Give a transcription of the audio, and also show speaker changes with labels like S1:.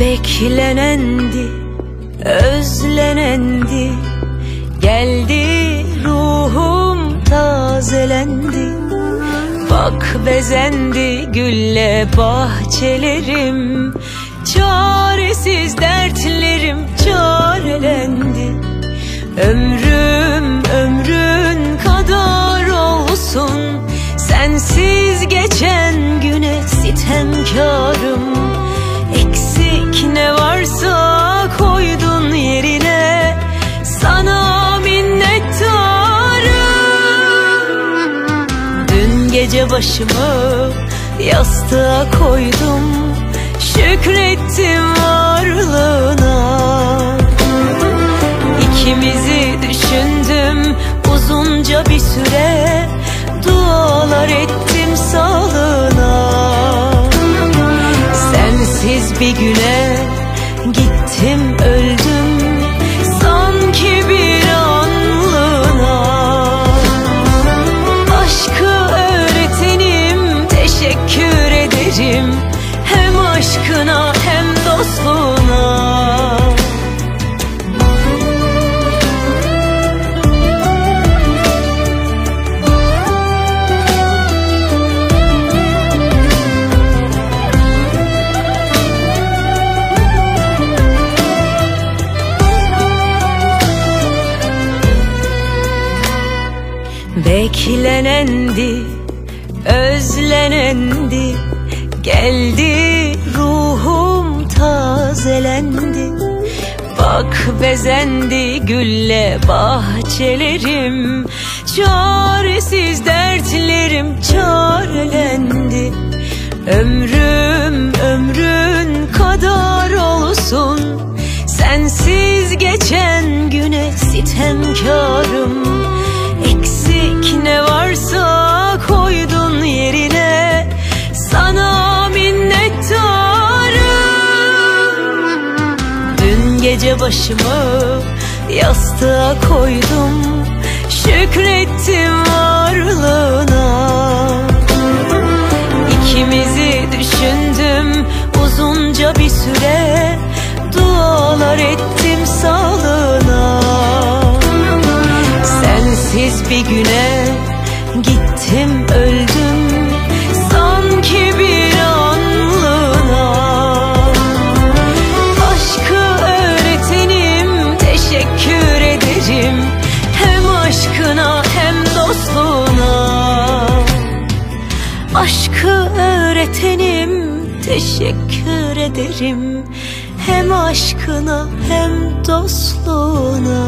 S1: Beklenendi, özlenendi Geldi Bak bezendi gülle bahçelerim. Çaresiz dertlerim çarelendi. Ömrüm gece başımı yastığa koydum. Şükrettim varlığına. İkimizi düşündüm uzunca bir süre. Dualar ettim sağlığına. Sensiz bir güne Beklenendi, özlenendi. Geldi ruhum tazelendi. Bak bezendi gülle bahçelerim. Çaresiz dertlerim çarelendi. Ömrüm ömrün kadar olsun. Sensiz geçen güne sitemkarım Gece başımı yastığa koydum. Şükrettim varlığına. İkimizi düşündüm uzunca bir süre. Dualar ettim sağlığına. Sensiz bir güne gittim öldüm Aşkı öğretenim teşekkür ederim. Hem aşkına hem dostluğuna